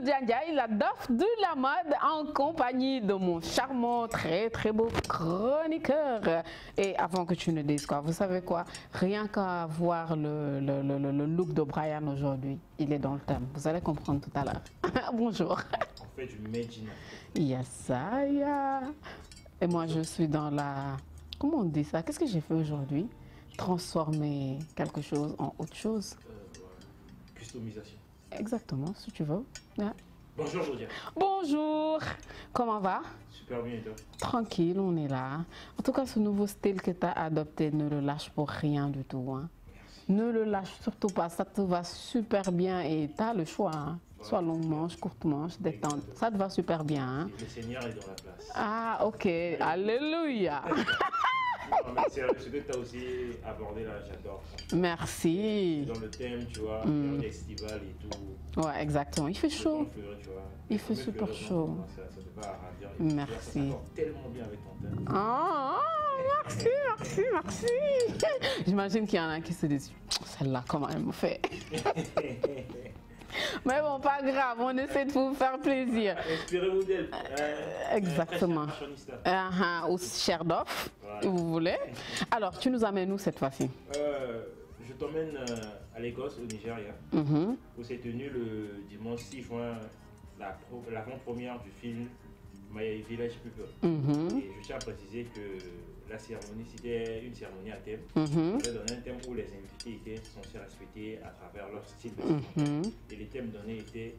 de la DOF de la mode, en compagnie de mon charmant, très très beau chroniqueur. Et avant que tu ne dises quoi, vous savez quoi? Rien qu'à voir le, le, le, le look de Brian aujourd'hui, il est dans le thème. Vous allez comprendre tout à l'heure. Bonjour. On fait du made Yes, yeah. Et moi, je suis dans la... Comment on dit ça? Qu'est-ce que j'ai fait aujourd'hui? Transformer quelque chose en autre chose. Euh, Customisation. Exactement, si tu veux. Bonjour Jodia. Bonjour, comment va? Super bien et toi? Tranquille, on est là. En tout cas, ce nouveau style que tu as adopté ne le lâche pour rien du tout. Hein. Ne le lâche surtout pas, ça te va super bien et tu as le choix. Hein. Soit longue manche, courte manche, détente. Ça te va super bien. Hein. Le Seigneur est dans la place. Ah, ok. Alléluia. c'est ce que tu as aussi abordé là, j'adore. Merci. Dans le thème, tu vois, mm. estival et tout. Ouais, exactement. Il fait chaud. Il fait super chaud. Ça, ça te va. Merci. Ça tellement bien avec ton thème. Ah, merci, merci, merci. J'imagine qu'il y en a qui se disent, celle-là, comment elle me fait? Mais bon, pas grave, on essaie de vous faire plaisir. Inspirez-vous d'elle. Euh, exactement. Uh Ou Sherdoff, si vous voulez. Alors, tu nous amènes où cette fois-ci? Euh, Je t'emmène euh, à l'Écosse, au Nigeria, mm-hmm. où s'est tenu le dimanche 6 juin l'avant-première du film My Village People. Mm-hmm. Et je tiens à préciser que la cérémonie, c'était une cérémonie à thème. Mm -hmm. On donné un thème où les invités étaient censés respecter à travers leur style de mm Et les thèmes donnés étaient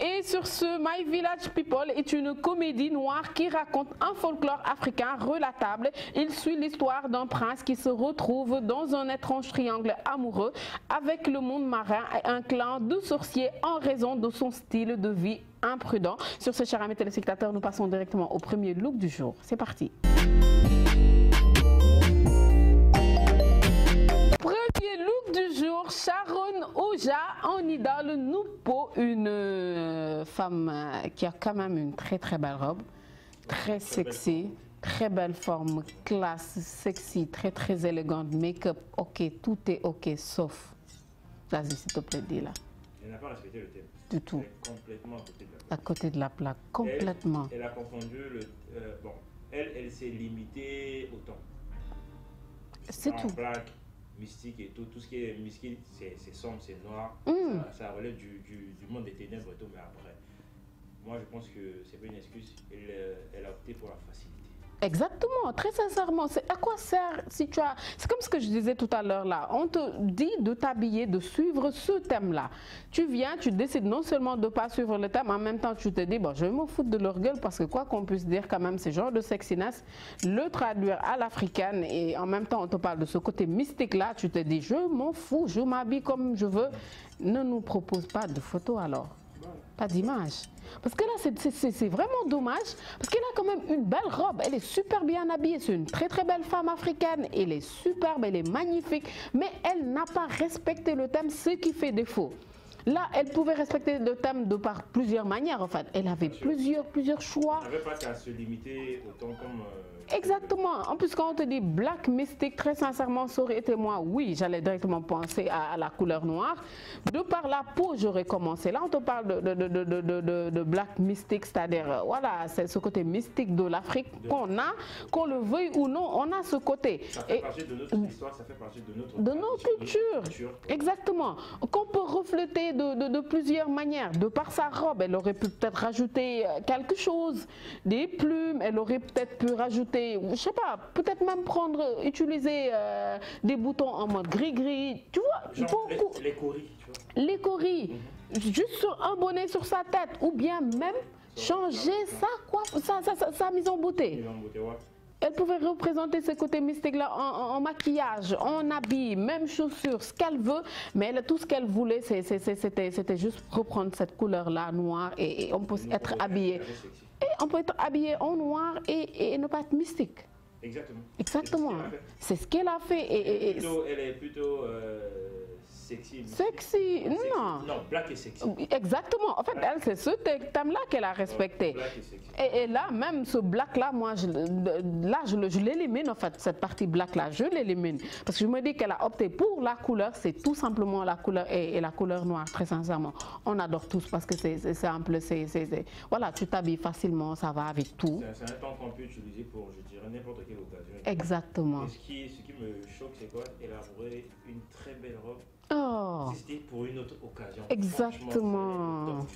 Et sur ce, My Village People est une comédie noire qui raconte un folklore africain relatable. Il suit l'histoire d'un prince qui se retrouve dans un étrange triangle amoureux avec le monde marin et un clan de sorciers en raison de son style de vie imprudent. Sur ce, chers amis téléspectateurs, nous passons directement au premier look du jour. C'est parti. Premier look du jour, Sharon Oja en idole nous pour une euh, femme euh, qui a quand même une très très belle robe, très sexy, très belle forme, classe, sexy, très très élégante, make-up, ok, tout est ok, sauf, vas-y s'il te plaît, dis là. Elle n'a pas respecté le thème. Du tout. complètement à côté de la plaque. À côté de la plaque, complètement. Elle, a confondu le... Euh, bon, elle, elle s'est limitée au temps. C'est tout. Plaque, mystique et tout, tout ce qui est mystique, c'est sombre, c'est noir, mm. ça, relève du, du, du, monde des ténèbres et tout, mais après, moi je pense que c'est pas une excuse, elle, euh, elle a opté pour la facilité. Exactement, très sincèrement. C'est à quoi sert si tu as. C'est comme ce que je disais tout à l'heure là. On te dit de t'habiller, de suivre ce thème-là. Tu viens, tu décides non seulement de ne pas suivre le thème, en même temps tu te dis, bon, je vais me foutre de leur gueule parce que quoi qu'on puisse dire quand même, ce genre de sexiness, le traduire à l'africaine et en même temps on te parle de ce côté mystique-là, tu te dis, je m'en fous, je m'habille comme je veux. Ne nous propose pas de photos alors d'image. Parce que là, c'est vraiment dommage, parce qu'elle a quand même une belle robe, elle est super bien habillée, c'est une très très belle femme africaine, elle est superbe, elle est magnifique, mais elle n'a pas respecté le thème, ce qui fait défaut. Là, elle pouvait respecter le thème de par plusieurs manières, en fait. Elle avait plusieurs, plusieurs choix. Elle n'avait pas qu'à se limiter autant comme... Euh, Exactement. En plus, quand on te dit Black Mystic, très sincèrement, ça aurait été moi, oui, j'allais directement penser à, la couleur noire. De par la peau, j'aurais commencé. Là, on te parle de, de, de, de Black Mystic, c'est-à-dire, euh, voilà, c'est ce côté mystique de l'Afrique qu'on a, qu'on le veuille ou non, on a ce côté. Ça fait partie de notre histoire, ça fait partie de notre... De nos cultures. Exactement. Qu'on peut refléter de, plusieurs manières. De par sa robe, elle aurait pu peut-être rajouter euh, quelque chose, des plumes, elle aurait peut-être pu rajouter, je sais pas, peut-être même prendre, utiliser euh, des boutons en mode gris-gris, tu vois, beaucoup. Les, coris, tu vois. Les coris, mhm. juste sur un bonnet sur sa tête, ou bien même changer sa, quoi, sa, sa, sa, mise en beauté. Mise en beauté ouais. Elle pouvait représenter ce côté mystique-là en, maquillage, en habit, même chaussures, ce qu'elle veut. Mais elle, tout ce qu'elle voulait, c'était juste reprendre cette couleur-là, noire, et, on peut être habillé. Et on peut être habillé en noir et, ne pas être mystique. Exactement. Exactement. C'est ce qu'elle a fait. Et, elle, est plutôt, euh, sexy. Sexy, non. Non, black et sexy. Exactement. En fait, elle, c'est ce thème-là qu'elle a respecté. Black et, sexy. Et, là, même ce black-là, moi, je, là, je, l'élimine, en fait, cette partie black-là, je l'élimine. Parce que je me dis qu'elle a opté pour la couleur, c'est tout simplement la couleur et, la couleur noire, très sincèrement. On adore tous parce que c'est simple, c'est... Voilà, tu t'habilles facilement, ça va avec tout. C'est un temps qu'on peut utiliser pour, je dirais, n'importe quelle occasion. Exactement. ce qui, ce qui me choque, c'est quoi? Élaborer une très belle robe Oh. c'était pour une autre occasion. Exactement.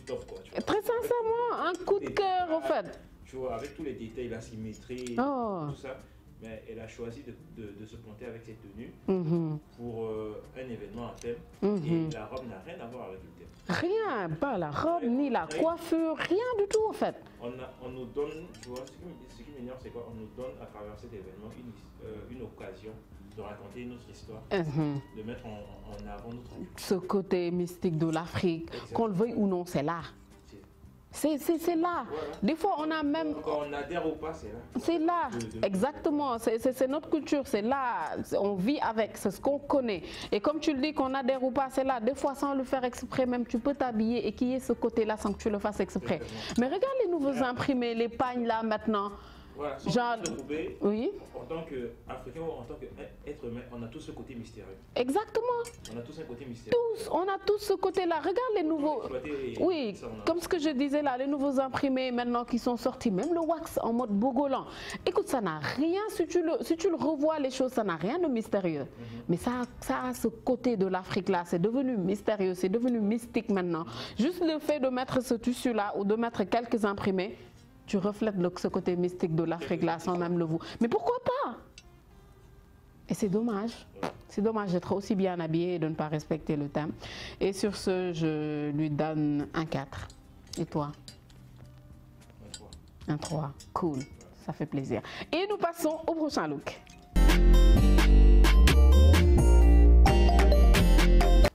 Très sincèrement, un coup de cœur, en fait. Tu vois, avec tous les détails, la symétrie, oh. tout ça. Mais elle a choisi de, de, se pointer avec ses tenues mm-hmm. pour euh, un événement à thème. Mm-hmm. Et la robe n'a rien à voir avec le thème. Rien, pas la robe, ni la coiffure, rien du tout en fait. On, a, on nous donne, tu vois, ce qui, qui m'énerve, c'est quoi? On nous donne à travers cet événement une, euh, une occasion de raconter notre histoire, mhm. de mettre en, avant notre Ce côté mystique de l'Afrique, qu'on le veuille ou non, c'est là. C'est là. Des fois, on a même... Quand on adhère ou pas, c'est là. C'est là, exactement. C'est notre culture, c'est là. On vit avec, c'est ce qu'on connaît. Et comme tu le dis, qu'on adhère ou pas, c'est là. Des fois, sans le faire exprès, même tu peux t'habiller et qu'il y ait ce côté-là sans que tu le fasses exprès. Mais regarde les nouveaux imprimés, les pagnes là maintenant. Voilà, Genre, trouver, oui. en tant qu'Africain ou en tant qu'être humain, on a tous ce côté mystérieux. Exactement. On a tous un côté mystérieux. Tous, on a tous ce côté-là. Regarde les nouveaux. Oui, comme ce que je disais là, les nouveaux imprimés maintenant qui sont sortis, même le wax en mode bogolan. Écoute, ça n'a rien, si tu, le, si tu le revois, les choses, ça n'a rien de mystérieux. Mhm. Mais ça, ça a ce côté de l'Afrique là, c'est devenu mystérieux, c'est devenu mystique maintenant. Juste le fait de mettre ce tissu là ou de mettre quelques imprimés, tu reflètes ce côté mystique de l'Afrique là sans même le vous. Mais pourquoi pas? Et c'est dommage. C'est dommage d'être aussi bien habillé et de ne pas respecter le thème. Et sur ce, je lui donne un 4. Et toi? Un 3. Cool. Ça fait plaisir. Et nous passons au prochain look.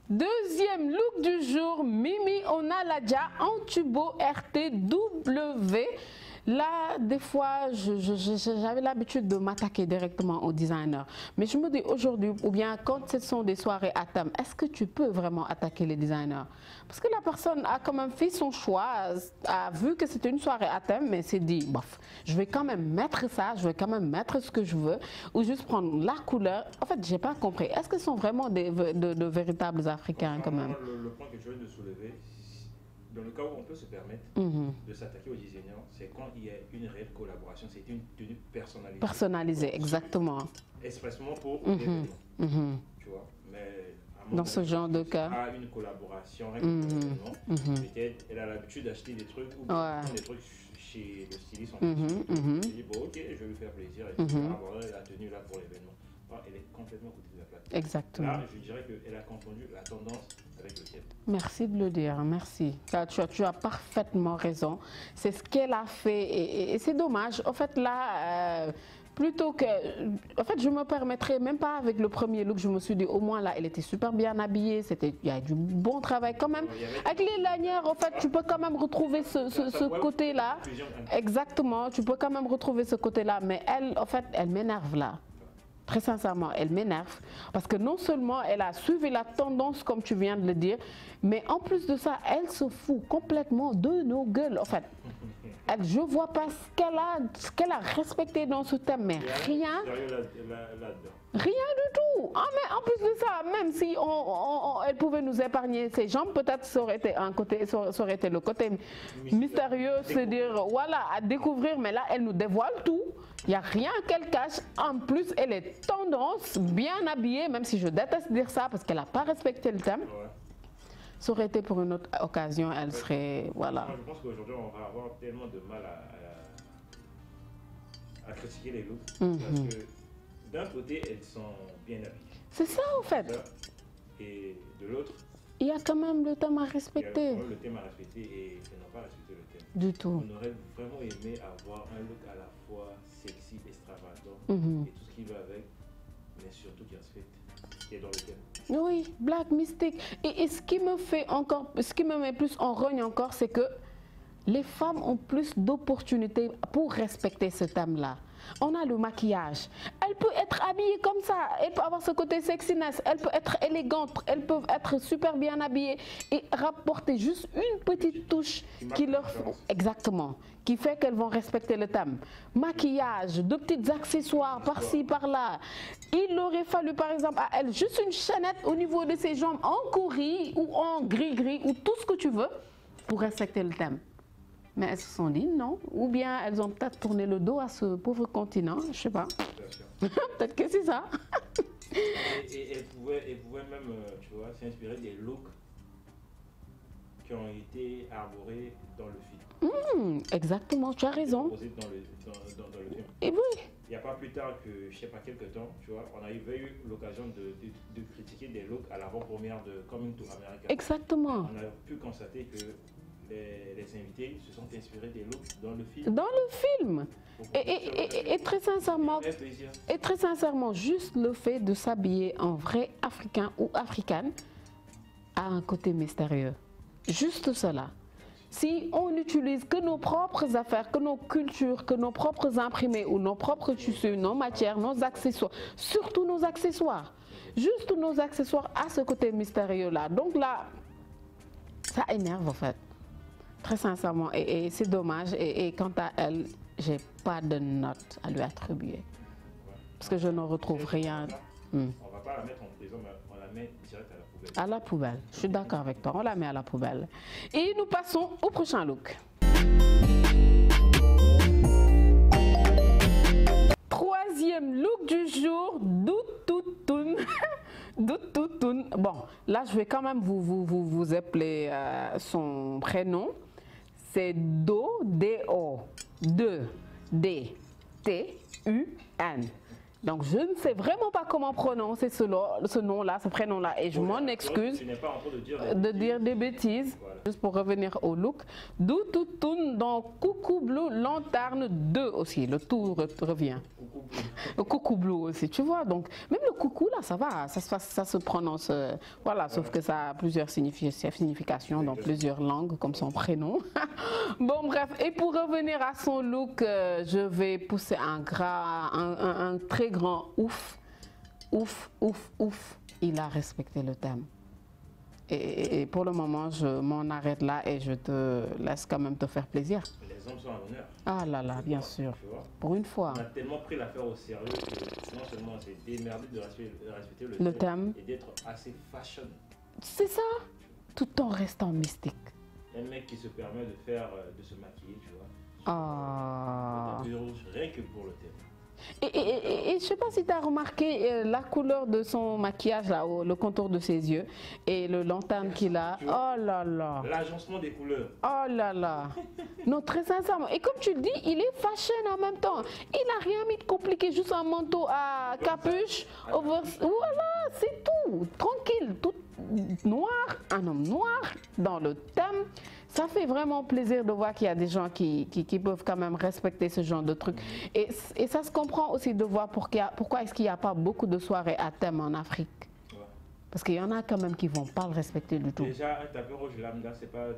Deuxième look du jour, Mimi Onaladja en tubo RTW. Là, des fois, j'avais l'habitude de m'attaquer directement au designer. Mais je me dis aujourd'hui, ou bien quand ce sont des soirées à thème, est-ce que tu peux vraiment attaquer les designers? Parce que la personne a quand même fait son choix, a vu que c'était une soirée à thème, mais s'est dit, bof, je vais quand même mettre ça, je vais quand même mettre ce que je veux, ou juste prendre la couleur. En fait, j'ai pas compris. Est-ce que ce sont vraiment des, de, véritables Africains quand même? Le, point que je viens de soulever, dans le cas où on peut se permettre mhm. de s'attaquer aux designers, c'est quand il y a une réelle collaboration, c'est une tenue personnalisée. Personnalisée, exactement. Expressement pour mm -hmm. Tu vois, mais dans ce genre de cas. a une collaboration -hmm. Peut-être elle a l'habitude d'acheter des trucs ou ouais. des trucs chez le styliste en. Elle dit bon ok, je vais lui faire plaisir et je avoir la tenue là pour l'événement. Elle est complètement à côté de la plaque. Exactement. Là, je dirais qu'elle a confondu la tendance Merci de le dire, merci. Tu as, tu as parfaitement raison. C'est ce qu'elle a fait et, c'est dommage. En fait, là, euh, plutôt que... En fait, je me permettrais, même pas avec le premier look, je me suis dit, au moins là, elle était super bien habillée, c'était, il y a du bon travail quand même. Avec les lanières, en fait, tu peux quand même retrouver ce, ce côté-là. Exactement, tu peux quand même retrouver ce côté-là. Mais elle, en fait, elle m'énerve là. Très sincèrement, elle m'énerve parce que non seulement elle a suivi la tendance comme tu viens de le dire, mais en plus de ça, elle se fout complètement de nos gueules. En fait, je ne vois pas ce qu'elle a, qu'elle a respecté dans ce thème, mais rien. Rien du tout. Ah, mais en plus de ça, même si on, elle pouvait nous épargner ses jambes, peut-être ça aurait été un côté, ça aurait été le côté mystérieux, c'est dire voilà à découvrir, mais là elle nous dévoile tout. Il n'y a rien qu'elle cache. En plus, elle est tendance, bien habillée, même si je déteste dire ça parce qu'elle n'a pas respecté le thème. Ça aurait été pour une autre occasion, elle serait voilà. je pense qu'aujourd'hui on va avoir tellement de mal à, critiquer les looks mhm. parce que d'un côté, elles sont bien habillées. C'est ça, en fait. Et de l'autre, il y a quand même le thème à respecter. Il y a le thème à respecter et elles n'ont pas respecté le thème. Du tout. On aurait vraiment aimé avoir un look à la fois sexy, extravagant mhm. et tout ce qui va avec, mais surtout qui respecte qui est dans le thème. Oui, black mystique. Et, et, ce qui me fait encore, ce qui me met plus en rogne encore, c'est que les femmes ont plus d'opportunités pour respecter ce thème-là. On a le maquillage. Elle peut être habillée comme ça, elle peut avoir ce côté sexiness, elle peut être élégante, elle peut être super bien habillée et rapporter juste une petite touche qui, leur exactement, qui fait qu'elles vont respecter le thème. Maquillage, deux petits accessoires par-ci par-là. Il aurait fallu par exemple à elle juste une chaînette au niveau de ses jambes en courri ou en gris-gris ou tout ce que tu veux pour respecter le thème. Mais elles se sont dit non, ou bien elles ont peut-être tourné le dos à ce pauvre continent, je sais pas. peut-être que c'est ça. et, elles, pouvaient, même, euh, tu vois, s'inspirer des looks qui ont été arborés dans le film. Hmm, exactement, tu as raison. Dans le, dans, dans, le film. Et oui. Il n'y a pas plus tard que, je sais pas, quelques temps, tu vois, on a eu l'occasion de, de, critiquer des looks à l'avant-première de Coming to America. Exactement. On a pu constater que les, invités se sont inspirés des looks dans le film. Dans le film. Et, très sincèrement, et très sincèrement, juste le fait de s'habiller en vrai africain ou africaine a un côté mystérieux. Juste cela. Si on n'utilise que nos propres affaires, que nos cultures, que nos propres imprimés ou nos propres tissus, nos matières, nos accessoires, surtout nos accessoires, juste nos accessoires à ce côté mystérieux-là. Donc là, ça énerve en fait. Très sincèrement, et, c'est dommage. Et, quant à elle, j'ai pas de note à lui attribuer. Parce que je ne retrouve rien. On ne va pas la mettre en prison, mais on la met direct à la poubelle. À la poubelle. Je suis d'accord avec toi. On la met à la poubelle. Et nous passons au prochain look. Troisième look du jour, Doutoutoun. Doutoutoun. Bon, là, je vais quand même vous, vous, vous, vous appeler euh, son prénom c'est Do, D-O, 2, D, T, U, N. Donc, je ne sais vraiment pas comment prononcer ce, nom-là, ce prénom-là, et je m'en excuse de dire, des bêtises. Juste pour revenir au look. D'où tout tourne dans Coucou Blue Lanterne 2 aussi. Le tour revient. Le coucou bleu aussi, tu vois. Donc, même le coucou, là, ça va. Ça, ça, se prononce. Euh, voilà, sauf que ça a plusieurs significations dans plusieurs langues, comme son prénom. bon, bref. Et pour revenir à son look, euh, je vais pousser un, gras, un très grand ouf, ouf, ouf, ouf, il a respecté le thème. Et, pour le moment, je m'en arrête là et je te laisse quand même te faire plaisir. Les hommes sont à l'honneur. Ah là là, bien sûr. Pour une fois. On a tellement pris l'affaire au sérieux que non seulement c'est démerdé de respecter, le, thème, et d'être assez fashion. C'est ça, tout en restant mystique. Un mec qui se permet de faire, euh, de se maquiller, tu vois. Ah. Rien que pour le thème. Et, et, et, je ne sais pas si tu as remarqué euh, la couleur de son maquillage, là, le contour de ses yeux et le lanterne qu'il a. Oh là là. L'agencement des couleurs. Oh là là. non, très sincèrement. Et comme tu le dis, il est fashion en même temps. Il n'a rien mis de compliqué, juste un manteau à capuche. Over... Voilà, c'est tout. Tranquille, tout noir, un homme noir dans le thème ça fait vraiment plaisir de voir qu'il y a des gens qui, qui, peuvent quand même respecter ce genre de trucs. Et, et ça se comprend aussi de voir pourquoi est-ce qu'il n'y a pas beaucoup de soirées à thème en Afrique. Parce qu'il y en a quand même qui ne vont pas le respecter du tout. Déjà, un tapis rouge lambda, c'est pas. Euh,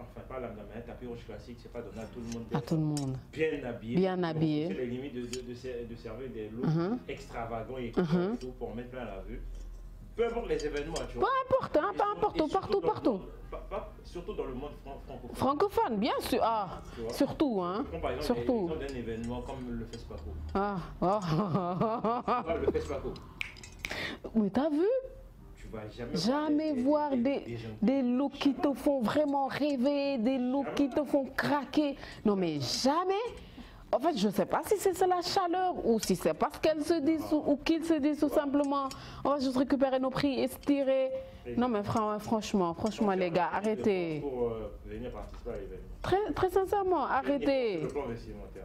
enfin, pas lambda, mais un tapis rouge classique, c'est pas donné à tout le monde. À tout le monde. Bien habillé. Bien habillé. C'est les limites de, de, de, servir des looks uh-huh. extravagants et uh-huh. tout pour mettre plein la vue. Peu importe les événements, tu vois. Peu importe, hein, pas partout, partout, partout surtout dans le monde francophone. Francophone, bien sûr. Ah, surtout, hein. par exemple surtout. d'un événement comme le FESPACO. Ah, oh. le FESPACO. Mais t'as vu? Tu vas jamais, jamais voir, des, des, looks qui te font vraiment rêver, des looks qui te font craquer. Non, mais jamais. En fait, je ne sais pas si c'est la chaleur ou si c'est parce qu'elle se dit ou qu'ils se disent tout simplement on va juste récupérer nos prix et se tirer. Non, mais franchement, franchement, les gars, arrêtez. Pour euh, venir participer à l'événement. Très, très sincèrement, arrêtez.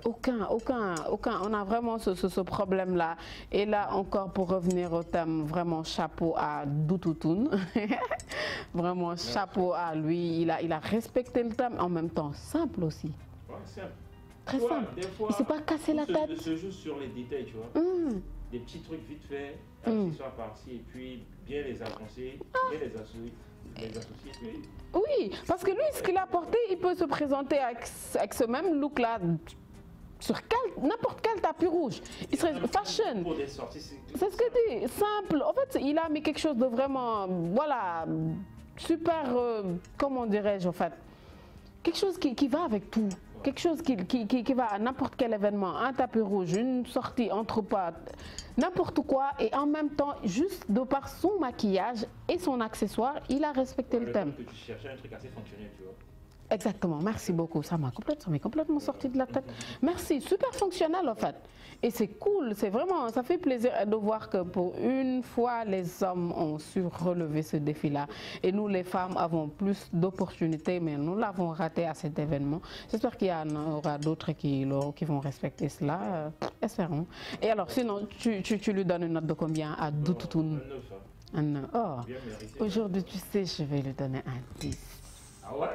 Aucun, aucun, aucun. On a vraiment ce, ce, problème-là. Et là, encore pour revenir au thème, vraiment chapeau à Doutoutoun. vraiment chapeau à lui. Il a, il a respecté le thème en même temps. Simple aussi. Ouais, simple. Très simple. Il ne s'est pas cassé la tête. Se, se joue sur les détails, tu vois. Mmh. Des petits trucs vite fait, mmh. accessoires par-ci, et puis bien les avancer, bien les associer. Oui, parce que lui, ce qu'il a porté, il peut se présenter avec, avec ce même look-là sur n'importe quel tapis rouge. Il serait fashion. C'est ce que dis, simple. En fait, il a mis quelque chose de vraiment, voilà, super, euh, comment dirais-je en fait, quelque chose qui, qui va avec tout. Quelque chose qui, qui, qui va à n'importe quel événement, un tapis rouge, une sortie entre potes, n'importe quoi. Et en même temps, juste de par son maquillage et son accessoire, il a respecté le, thème. Que tu cherchais un truc assez fonctionnel, tu vois. Exactement, merci beaucoup. Ça m'a complètement, complètement sorti de la tête. Merci, super fonctionnel en fait. Et c'est cool, c'est vraiment, ça fait plaisir de voir que pour une fois, les hommes ont su relever ce défi-là. Et nous, les femmes, avons plus d'opportunités, mais nous l'avons raté à cet événement. J'espère qu'il y en aura d'autres qui, qui vont respecter cela. Euh, espérons. Et alors, sinon, tu, tu, lui donnes une note de combien à Doutoutoun? Un 9. Oh, aujourd'hui, tu sais, je vais lui donner un 10. Ah ouais?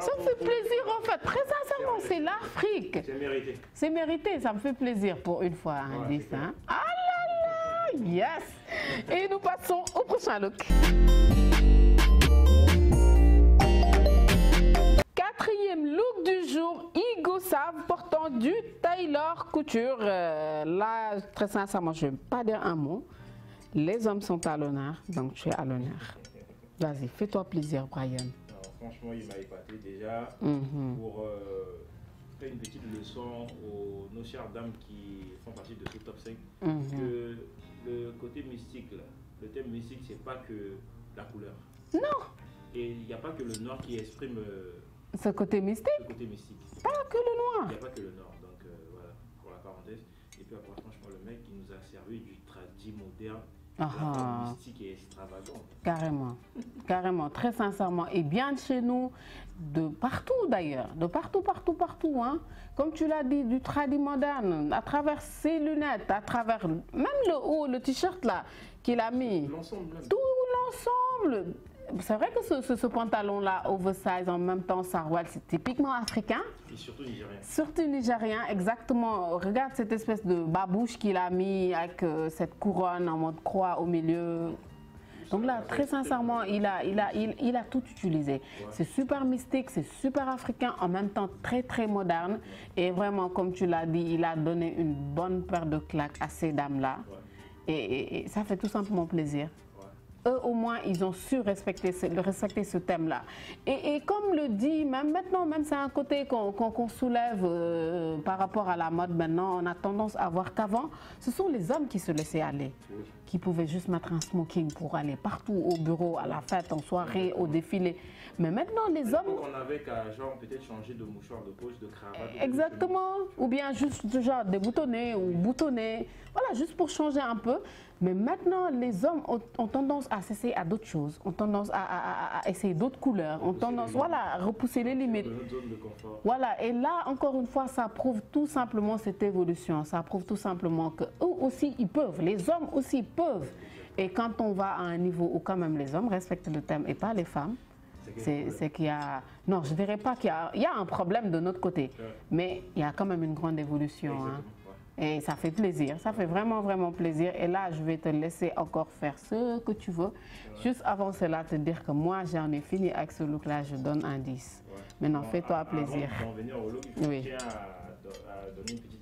Ça me fait plaisir en fait. Très sincèrement, c'est l'Afrique. C'est mérité. C'est mérité, ça me fait plaisir pour une fois un ouais, hein. Ah là là, yes. Et nous passons au prochain look. Quatrième look du jour, Igo Save portant du Taylor Couture. Euh, là, très sincèrement, je ne vais pas dire un mot. Les hommes sont à l'honneur, donc tu es à l'honneur. Vas-y, fais-toi plaisir, Brian franchement, il m'a épaté déjà mhm. pour euh, faire une petite leçon aux nos chères dames qui font partie de ce top 5. Mhm. Que le côté mystique, le thème mystique, c'est pas que la couleur. Non. Et il n'y a pas que le noir qui exprime euh, ce côté mystique. Ce côté mystique. Pas que le noir. Il n'y a pas que le noir. Donc euh, voilà, pour la parenthèse. Et puis après, franchement, le mec qui nous a servi du tradit moderne mystique et extravagant. Carrément, carrément, très sincèrement. Et bien de chez nous, de partout d'ailleurs, de partout, partout, partout. Hein. Comme tu l'as dit, du tradit moderne, à travers ses lunettes, à travers même le haut, le t-shirt là qu'il a mis. Tout l'ensemble c'est vrai que ce, pantalon-là, oversize, en même temps, sarouel, c'est typiquement africain. Et surtout nigérien. Surtout nigérien, exactement. Regarde cette espèce de babouche qu'il a mis avec euh, cette couronne en mode croix au milieu. Donc là, très sincèrement, il a, il a, il, a tout utilisé. C'est super mystique, c'est super africain, en même temps très très moderne. Et vraiment, comme tu l'as dit, il a donné une bonne paire de claques à ces dames-là. et, ça fait tout simplement plaisir eux au moins, ils ont su respecter ce, thème-là. Et, comme le dit, même maintenant, même c'est un côté qu'on soulève euh, par rapport à la mode maintenant, on a tendance à voir qu'avant, ce sont les hommes qui se laissaient aller, qui pouvaient juste mettre un smoking pour aller partout au bureau, à la fête, en soirée, au défilé. Mais maintenant, les hommes... On avait qu'à genre peut-être changer de mouchoir de poche, de cravate. Exactement. Ou bien juste genre déboutonner ou boutonner. Voilà, juste pour changer un peu. Mais maintenant, les hommes ont, tendance à cesser à d'autres choses, ont tendance à, essayer d'autres couleurs, ont tendance voilà, à repousser les limites. Voilà, et là, encore une fois, ça prouve tout simplement cette évolution. Ça prouve tout simplement qu'eux aussi, ils peuvent, les hommes aussi peuvent. Et quand on va à un niveau où quand même les hommes respectent le thème et pas les femmes, c'est qu'il y a... Non, je ne dirais pas qu'il y, y, a un problème de notre côté, mais il y a quand même une grande évolution. Hein. Et ça fait plaisir, ça fait vraiment, vraiment plaisir. Et là, je vais te laisser encore faire ce que tu veux. Juste avant cela, te dire que moi, j'en ai fini avec ce look-là, je donne un 10. Maintenant, fais-toi plaisir. Il oui. à, donner une petite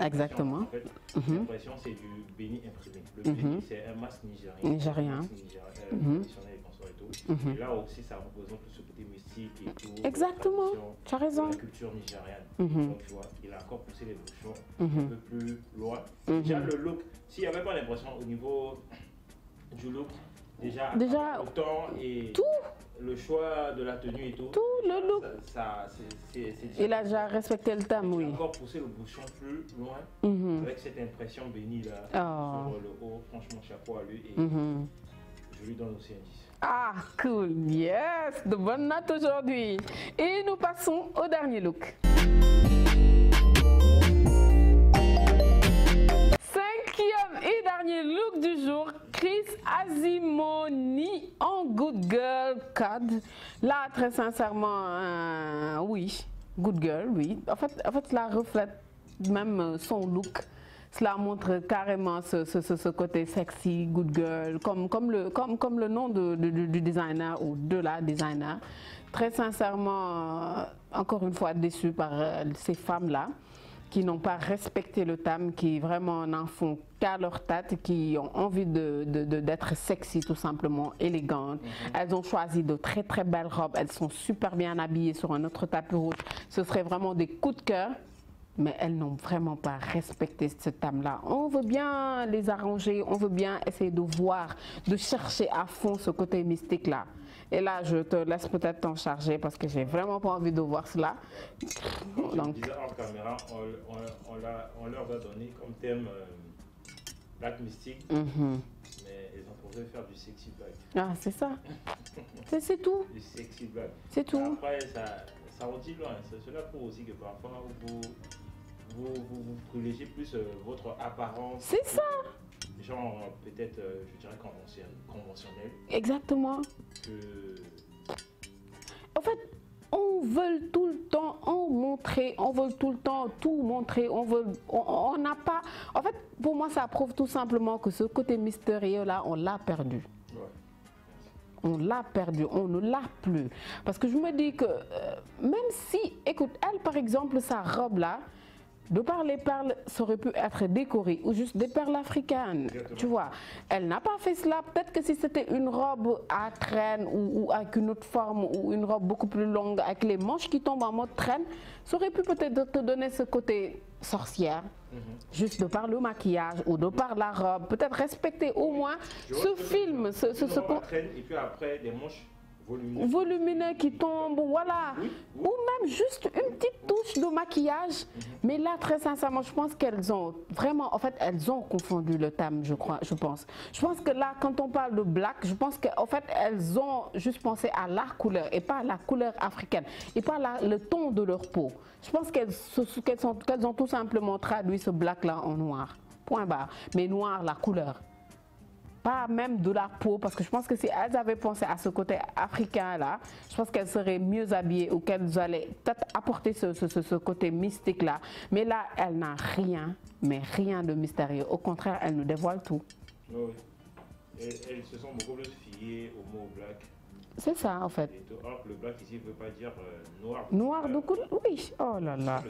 Exactement. En fait, mhm. L'impression, c'est du béni imprimé. Le béni, mhm. c'est un masque nigérien. Nigérien. Un masque nigérien, euh, mhm. et tout. Et là aussi, ça représente ce côté mystique et tout. Exactement. Tu as raison. La culture nigériane. Donc, tu vois, il a encore poussé les notions un peu plus loin. Déjà, le look, s'il n'y avait pas l'impression au niveau du look, déjà, déjà le temps et tout le choix de la tenue et tout. Tout le look. Ça, c'est, Il a déjà respecté le thème, oui. Encore poussé le bouchon plus loin mhm. avec cette impression bénie là oh. sur le haut. Franchement, chapeau à lui et mhm. je lui donne aussi un 10. Ah, cool. Yes, de bonnes notes aujourd'hui. Et nous passons au dernier look. Et dernier look du jour, Chris Azimoni en Good Girl Code. Là, très sincèrement, euh, oui, Good Girl, oui. En fait, en fait, cela reflète même son look. Cela montre carrément ce, côté sexy, good girl, comme, comme, le, comme, comme le nom du designer ou de la designer très sincèrement, encore une fois, déçue par ces femmes-là qui n'ont pas respecté le thème, qui vraiment n'en font qu'à leur tête, qui ont envie d'être de, de, sexy tout simplement, élégantes. Mhm. Elles ont choisi de très très belles robes, elles sont super bien habillées sur un autre tapis rouge. Ce serait vraiment des coups de cœur mais elles n'ont vraiment pas respecté ce thème-là. On veut bien les arranger, on veut bien essayer de voir, de chercher à fond ce côté mystique-là. Et là, je te laisse peut-être t'en charger parce que j'ai vraiment pas envie de voir cela. Donc, en caméra, on, leur a donné comme thème euh, black mystique, mhm. mais ils ont trouvé faire du sexy black. Ah, c'est ça. c'est tout. Du sexy black. C'est tout. Après, ça, ça loin. Cela prouve aussi que parfois, vous, vous, vous, privilégiez plus euh, votre apparence. C'est ça. Genre, peut-être, euh, je dirais, conventionnel. Exactement. En fait, on veut tout le temps en montrer, on veut tout le temps tout montrer, on veut, on n'a pas. En fait, pour moi, ça prouve tout simplement que ce côté mystérieux là, on l'a perdu. On l'a perdu, on ne l'a plus. Parce que je me dis que euh, même si, écoute, elle par exemple, sa robe là, de par les perles, ça aurait pu être décoré ou juste des perles africaines. Tu vois, elle n'a pas fait cela. Peut-être que si c'était une robe à traîne ou, avec une autre forme ou une robe beaucoup plus longue avec les manches qui tombent en mode traîne, ça aurait pu peut-être te donner ce côté sorcière, mhm. juste de par le maquillage ou de par la robe. Peut-être respecter au moins ce film. Ce, ce, et puis après, des manches volumineux, qui tombe, voilà. Ou même juste une petite touche de maquillage. Mhm. Mais là, très sincèrement, je pense qu'elles ont vraiment, en fait, elles ont confondu le thème, je crois, je pense. Je pense que là, quand on parle de black, je pense qu'en fait, elles ont juste pensé à la couleur et pas à la couleur africaine et pas le ton de leur peau. Je pense qu'elles qu'elles ont tout simplement traduit ce black-là en noir. Point barre. Mais noir, la couleur pas même de la peau, parce que je pense que si elles avaient pensé à ce côté africain-là, je pense qu'elles seraient mieux habillées ou qu'elles allaient peut-être apporter ce, ce, côté mystique-là. Mais là, elle n'a rien, mais rien de mystérieux. Au contraire, elle nous dévoile tout. Oui. Elles se sont beaucoup plus fiées au mot black. C'est ça, en fait. le black ici ne veut pas dire euh, noir. Noir de couleur, oui. Oh là là.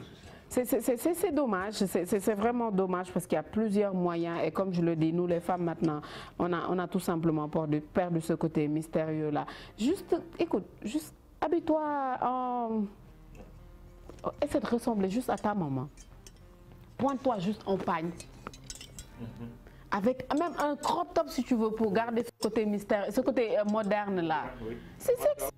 C'est dommage, c'est vraiment dommage parce qu'il y a plusieurs moyens et comme je le dis, nous les femmes maintenant, on a, on a tout simplement perdu, perdu ce côté mystérieux-là. Juste, écoute, juste habille-toi en... Essaie de ressembler juste à ta maman. Pointe-toi juste en pagne. Mm-hmm. Avec même un crop top si tu veux pour garder ce côté mystérieux, ce côté euh, moderne là. C'est sexy.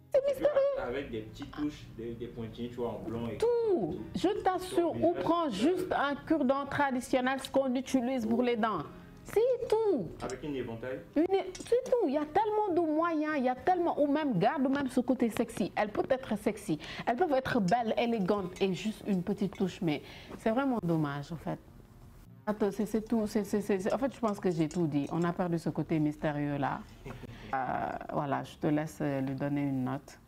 Avec des petites touches, des, des pointillés, tu vois, en blanc. Et tout. Je t'assure, ou prends juste un cure-dent traditionnel, ce qu'on utilise pour les dents. C'est tout. Avec une éventail C'est tout. Il y a tellement de moyens, il y a tellement, ou même garde même ce côté sexy. Elle peut être sexy, elle peut être belle, élégante et juste une petite touche, mais c'est vraiment dommage en fait. C'est tout. en fait, je pense que j'ai tout dit. On a perdu ce côté mystérieux là. Euh, voilà, je te laisse euh, lui donner une note.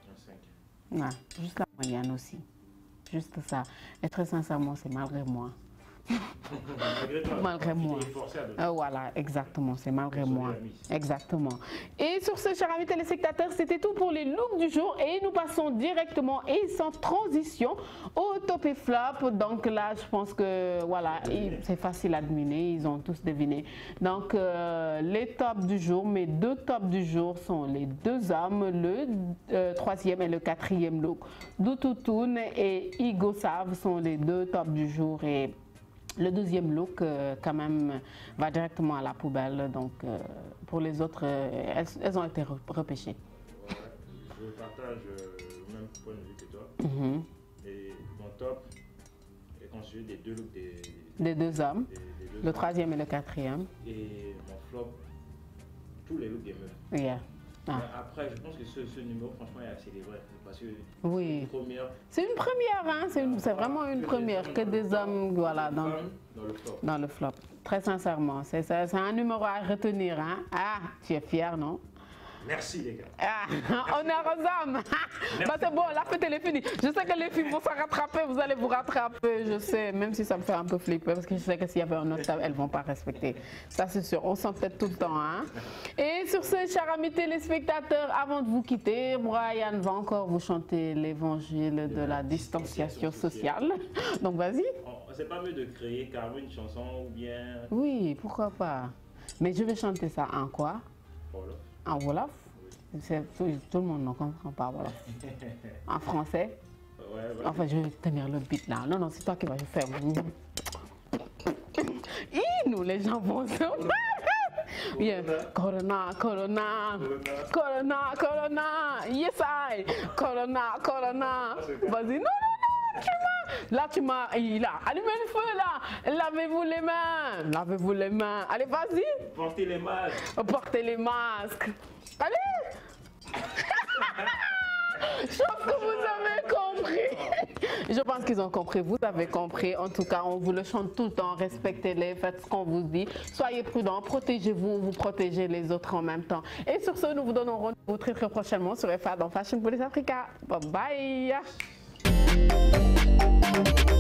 Ouais, juste la moyenne aussi. Juste ça. Et très sincèrement, c'est malgré moi. Malgré moi. Euh, voilà, exactement, c'est malgré moi. Exactement. Et sur ce, chers amis téléspectateurs, c'était tout pour les looks du jour. Et nous passons directement et sans transition au top et flop. Donc là, je pense que voilà, c'est facile à deviner. Ils ont tous deviné. Donc euh, les tops du jour, mes deux tops du jour sont les deux hommes, le euh, troisième et le quatrième look. Doutoutoun et Igo Sav sont les deux tops du jour. Et le deuxième look, euh, quand même, va directement à la poubelle. Donc, euh, pour les autres, euh, elles, ont été repêchées. je partage le même point de vue que toi. Mhm. Et mon top est constitué des deux looks des, deux hommes, le troisième et le quatrième. Et mon flop, tous les looks des meufs. Yeah. Ah. Après, je pense que ce, numéro, franchement, est assez vrai. Parce que oui. C'est une première, hein? c'est vraiment une première. Que des hommes, voilà, dans, dans, le flop. Très sincèrement, c'est un numéro à retenir. Hein? Ah, tu es fier, non? Merci les gars. Ah, honneur aux hommes. bah, c'est bon, la fête elle est finie. Je sais que les filles vont s'en rattraper, vous allez vous rattraper, je sais, même si ça me fait un peu flipper, parce que je sais que s'il y avait un autre, elles ne vont pas respecter. Ça c'est sûr, on s'en fait tout le temps. Hein? Et sur ce, chers amis téléspectateurs, avant de vous quitter, Brian va encore vous chanter l'évangile de la distanciation sociale. Donc vas-y. C'est pas mieux de créer carrément une chanson ou bien... Oui, pourquoi pas. Mais je vais chanter ça en quoi? En Wolof tout, le monde ne comprend pas Wolof. En français ouais, ouais. Enfin, je vais tenir le beat là. Non, non, c'est toi qui vas faire. Et nous, les gens vont se Yeah. Corona, corona, corona, corona. Yes, I. Corona, corona. Vas-y, non, non. Là, tu m'as. Il a allumé le feu, là. Lavez-vous les mains. Lavez-vous les mains. Allez, vas-y. Portez les masques. Portez les masques. Allez. Je pense que vous avez compris. Je pense qu'ils ont compris. Vous avez compris. En tout cas, on vous le chante tout le temps. Respectez-les, faites ce qu'on vous dit. Soyez prudents, protégez-vous, vous protégez les autres en même temps. Et sur ce, nous vous donnons rendez-vous très très prochainement sur FA dans Fashion Police Africa. Bye bye. うん。